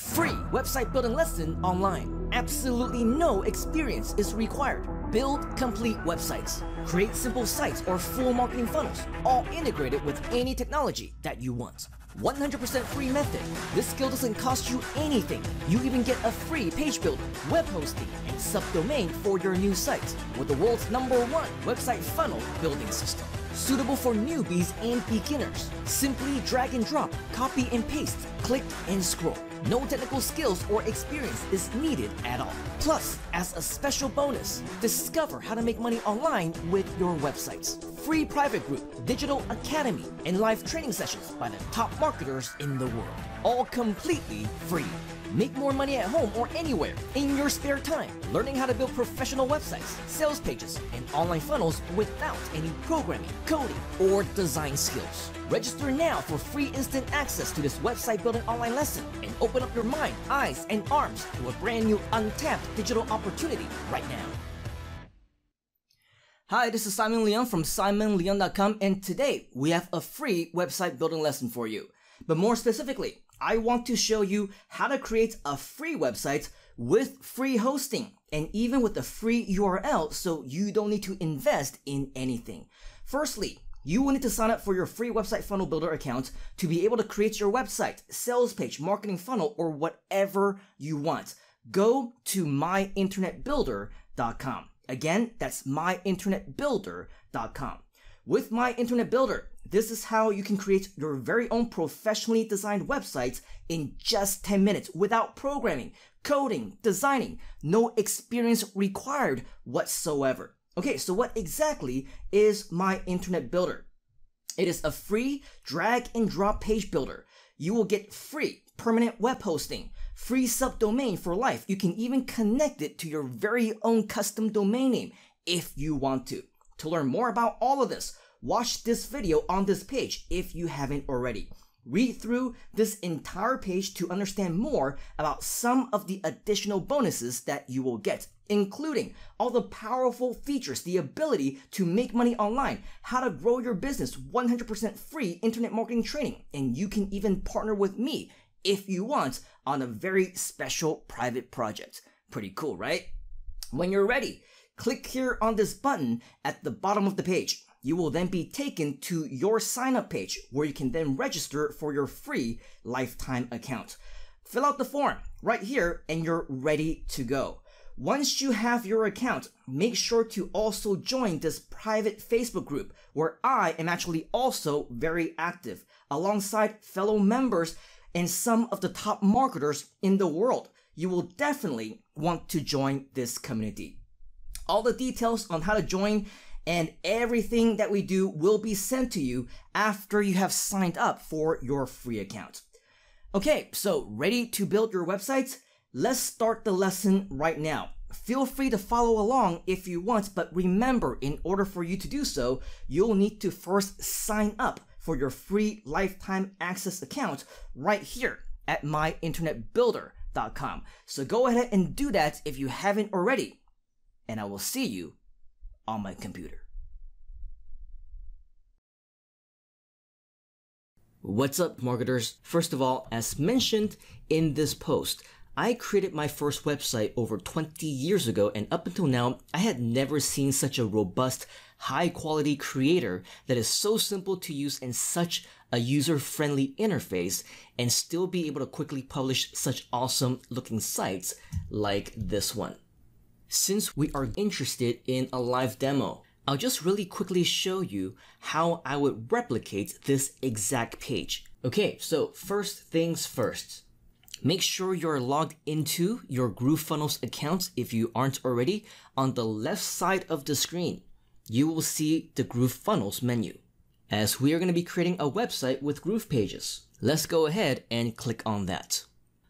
Free website building lesson online. Absolutely no experience is required. Build complete websites. Create simple sites or full marketing funnels, all integrated with any technology that you want. 100% free method. This skill doesn't cost you anything. You even get a free page builder, web hosting, and subdomain for your new site with the world's number one website funnel building system. Suitable for newbies and beginners. Simply drag and drop, copy and paste, click and scroll. No technical skills or experience is needed at all. Plus, as a special bonus, discover how to make money online with your websites. Free private group, digital academy, and live training sessions by the top marketers in the world. All completely free. Make more money at home or anywhere in your spare time, learning how to build professional websites, sales pages, and online funnels without any programming, coding, or design skills. Register now for free instant access to this website building online lesson and open up your mind, eyes, and arms to a brand new untapped digital opportunity right now. Hi, this is Simon Leung from simonleung.com and today we have a free website building lesson for you. But more specifically, I want to show you how to create a free website with free hosting and even with a free URL so you don't need to invest in anything. Firstly, you will need to sign up for your free website funnel builder account to be able to create your website, sales page, marketing funnel, or whatever you want. Go to myinternetbuilder.com. Again, that's myinternetbuilder.com. With My Internet Builder, this is how you can create your very own professionally designed websites in just 10 minutes without programming, coding, designing, no experience required whatsoever. Okay, so what exactly is My Internet Builder? It is a free drag and drop page builder. You will get free permanent web hosting, free subdomain for life. You can even connect it to your very own custom domain name if you want to. To learn more about all of this, watch this video on this page if you haven't already. Read through this entire page to understand more about some of the additional bonuses that you will get, including all the powerful features, the ability to make money online, how to grow your business 100% free internet marketing training, and you can even partner with me if you want on a very special private project. Pretty cool, right? When you're ready, click here on this button at the bottom of the page. You will then be taken to your sign up page where you can then register for your free lifetime account. Fill out the form right here and you're ready to go. Once you have your account, make sure to also join this private Facebook group where I am actually also very active alongside fellow members and some of the top marketers in the world. You will definitely want to join this community. All the details on how to join and everything that we do will be sent to you after you have signed up for your free account. Okay, so ready to build your websites? Let's start the lesson right now. Feel free to follow along if you want, but remember, in order for you to do so, you'll need to first sign up for your free lifetime access account right here at myinternetbuilder.com. So go ahead and do that if you haven't already, and I will see you on my computer. What's up, marketers? First of all, as mentioned in this post, I created my first website over 20 years ago, and up until now, I had never seen such a robust, high quality creator that is so simple to use and such a user friendly interface, and still be able to quickly publish such awesome looking sites like this one. Since we are interested in a live demo, I'll just really quickly show you how I would replicate this exact page. Okay, so first things first. Make sure you're logged into your GrooveFunnels account if you aren't already. On the left side of the screen, you will see the GrooveFunnels menu. As we are going to be creating a website with Groove Pages, let's go ahead and click on that.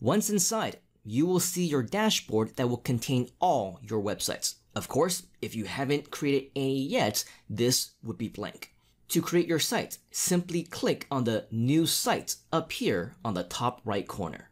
Once inside, you will see your dashboard that will contain all your websites. Of course, if you haven't created any yet, this would be blank. To create your site, simply click on the New Site up here on the top right corner.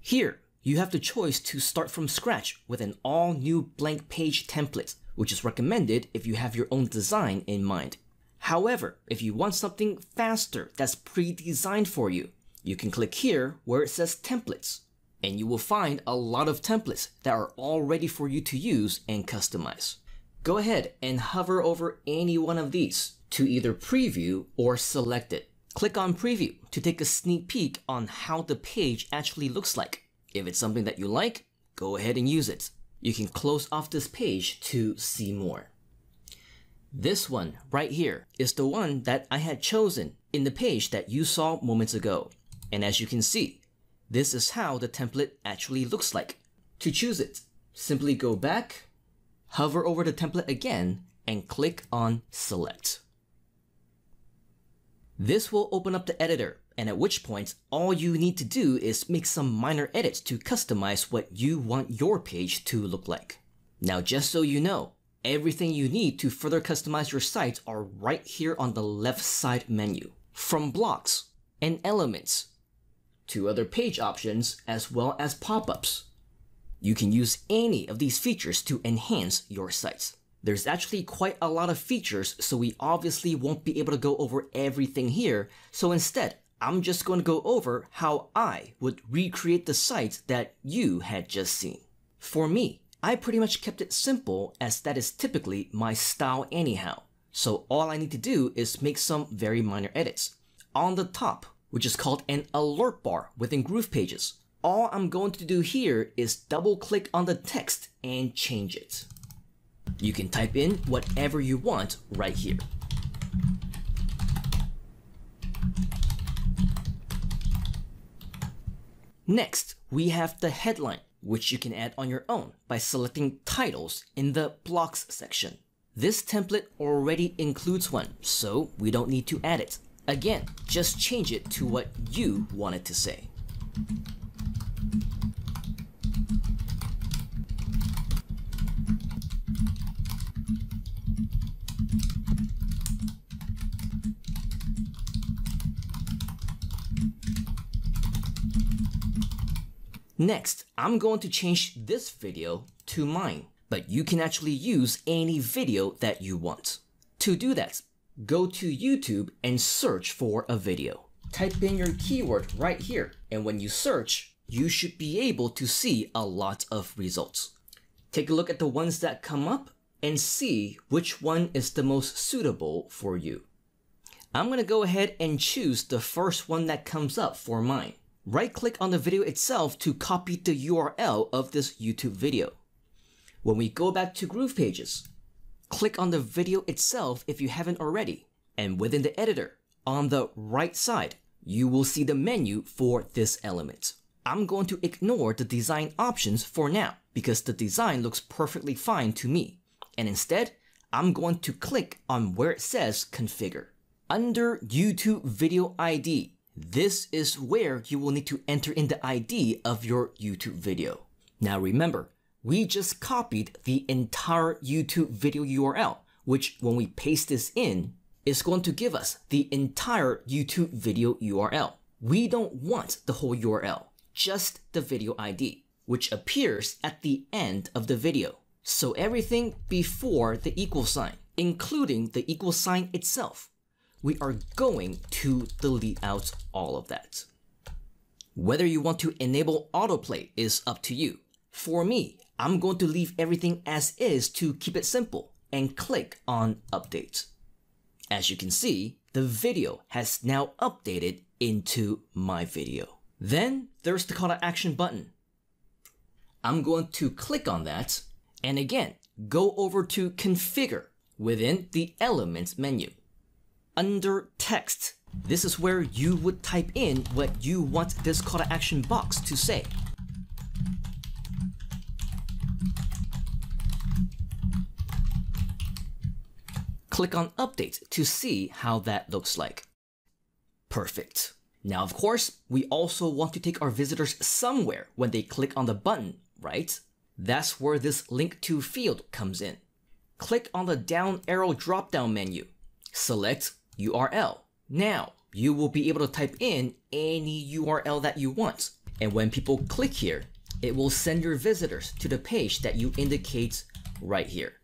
Here, you have the choice to start from scratch with an all new blank page template, which is recommended if you have your own design in mind. However, if you want something faster that's pre-designed for you, you can click here where it says templates and you will find a lot of templates that are all ready for you to use and customize. Go ahead and hover over any one of these to either preview or select it. Click on preview to take a sneak peek on how the page actually looks like. If it's something that you like, go ahead and use it. You can close off this page to see more. This one right here is the one that I had chosen in the page that you saw moments ago. And as you can see, this is how the template actually looks like. To choose it, simply go back, hover over the template again, and click on select. This will open up the editor, and at which point, all you need to do is make some minor edits to customize what you want your page to look like. Now just so you know, Everything you need to further customize your site are right here on the left side menu. From blocks and elements to other page options as well as pop-ups. You can use any of these features to enhance your sites. There's actually quite a lot of features, so we obviously won't be able to go over everything here. So instead, I'm just going to go over how I would recreate the site that you had just seen. For me, I pretty much kept it simple as that is typically my style anyhow. So all I need to do is make some very minor edits. On the top, which is called an alert bar within Groove Pages, all I'm going to do here is double click on the text and change it. You can type in whatever you want right here. Next, we have the headline which you can add on your own by selecting titles in the blocks section. This template already includes one, so we don't need to add it. Again, just change it to what you want it to say. Next, I'm going to change this video to mine, but you can actually use any video that you want. To do that, go to YouTube and search for a video. Type in your keyword right here, and when you search, you should be able to see a lot of results. Take a look at the ones that come up and see which one is the most suitable for you. I'm going to go ahead and choose the first one that comes up for mine. Right click on the video itself to copy the URL of this YouTube video. When we go back to Groove Pages, click on the video itself if you haven't already, and within the editor, on the right side, you will see the menu for this element. I'm going to ignore the design options for now because the design looks perfectly fine to me. And instead, I'm going to click on where it says configure. Under YouTube Video ID, this is where you will need to enter in the ID of your YouTube video. Now remember, we just copied the entire YouTube video URL, which when we paste this in, is going to give us the entire YouTube video URL. We don't want the whole URL, just the video ID, which appears at the end of the video. So everything before the equal sign, including the equal sign itself, we are going to delete out all of that. Whether you want to enable autoplay is up to you. For me, I'm going to leave everything as is to keep it simple and click on update. As you can see, the video has now updated into my video. Then there's the call to action button. I'm going to click on that and again, go over to configure within the elements menu under text. This is where you would type in what you want this call to action box to say. Click on update to see how that looks like. Perfect. Now, of course, we also want to take our visitors somewhere when they click on the button, right? That's where this link to field comes in. Click on the down arrow drop down menu. Select URL. Now, you will be able to type in any URL that you want. And when people click here, it will send your visitors to the page that you indicate right here.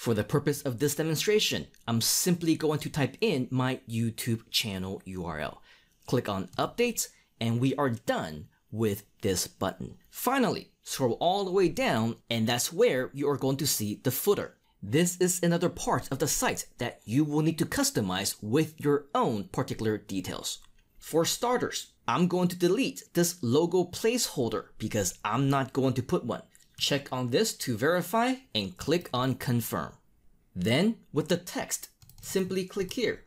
For the purpose of this demonstration, I'm simply going to type in my YouTube channel URL. Click on updates and we are done with this button. Finally, scroll all the way down and that's where you are going to see the footer. This is another part of the site that you will need to customize with your own particular details. For starters, I'm going to delete this logo placeholder because I'm not going to put one. Check on this to verify and click on confirm. Then with the text, simply click here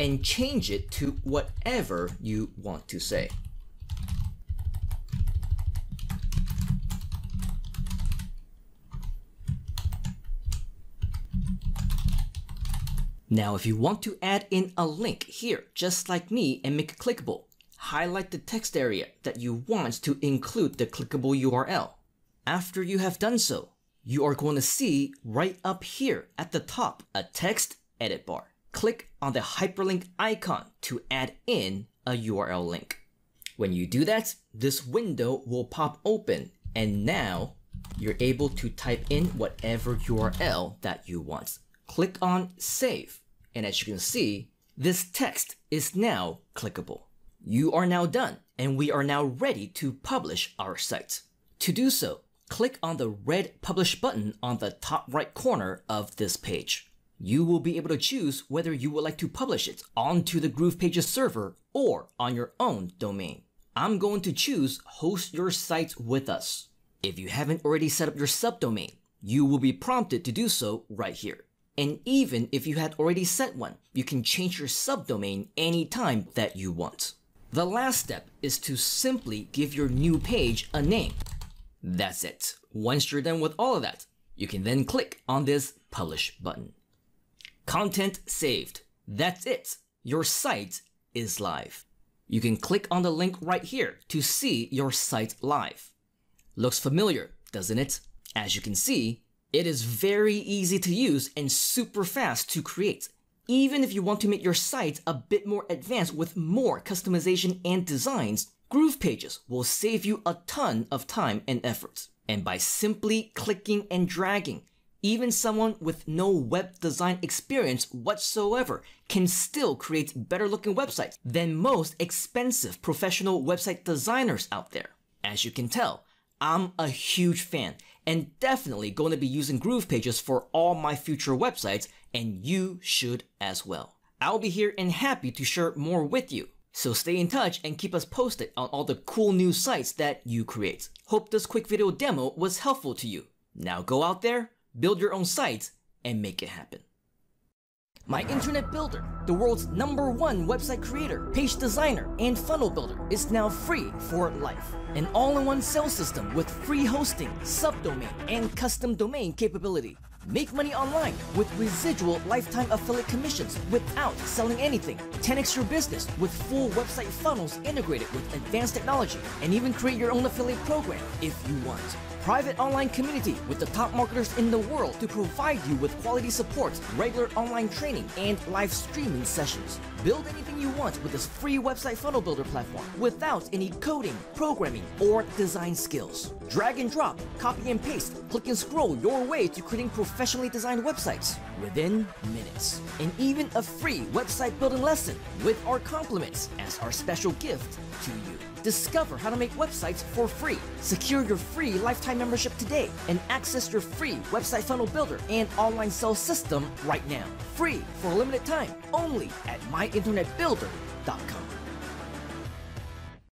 and change it to whatever you want to say. Now, if you want to add in a link here, just like me, and make it clickable, highlight the text area that you want to include the clickable URL. After you have done so, you are going to see right up here at the top a text edit bar. Click on the hyperlink icon to add in a URL link. When you do that, this window will pop open and now you're able to type in whatever URL that you want click on Save, and as you can see, this text is now clickable. You are now done, and we are now ready to publish our site. To do so, click on the red Publish button on the top right corner of this page. You will be able to choose whether you would like to publish it onto the GroovePages server or on your own domain. I'm going to choose Host Your Site with Us. If you haven't already set up your subdomain, you will be prompted to do so right here. And even if you had already set one, you can change your subdomain anytime that you want. The last step is to simply give your new page a name. That's it. Once you're done with all of that, you can then click on this publish button. Content saved. That's it. Your site is live. You can click on the link right here to see your site live. Looks familiar, doesn't it? As you can see, it is very easy to use and super fast to create. Even if you want to make your site a bit more advanced with more customization and designs, GroovePages will save you a ton of time and effort. And by simply clicking and dragging, even someone with no web design experience whatsoever can still create better looking websites than most expensive professional website designers out there. As you can tell, I'm a huge fan and definitely going to be using GroovePages for all my future websites, and you should as well. I'll be here and happy to share more with you. So stay in touch and keep us posted on all the cool new sites that you create. Hope this quick video demo was helpful to you. Now go out there, build your own site, and make it happen. My Internet Builder, the world's number one website creator, page designer, and funnel builder, is now free for life. An all-in-one sales system with free hosting, subdomain, and custom domain capability. Make money online with residual lifetime affiliate commissions without selling anything. 10x your business with full website funnels integrated with advanced technology, and even create your own affiliate program if you want private online community with the top marketers in the world to provide you with quality support, regular online training, and live streaming sessions. Build anything you want with this free website funnel builder platform without any coding, programming, or design skills. Drag and drop, copy and paste, click and scroll your way to creating professionally designed websites within minutes. And even a free website building lesson with our compliments as our special gift to you. Discover how to make websites for free. Secure your free lifetime membership today and access your free website funnel builder and online sales system right now. Free for a limited time only at myinternetbuilder.com.